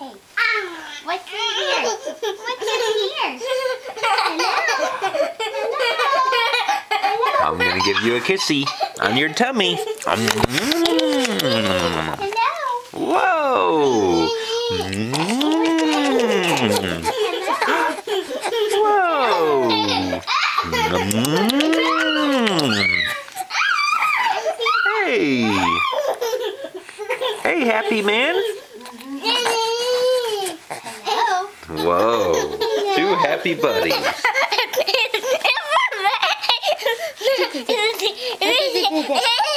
Hey. What's in here? What's in here? Hello? Hello? I'm gonna give you a kissy on your tummy. Mm. Hello? Whoa! Mm. Whoa! Mm. Hey! Hey, happy man! Hello? Whoa! Two happy buddies. Hello?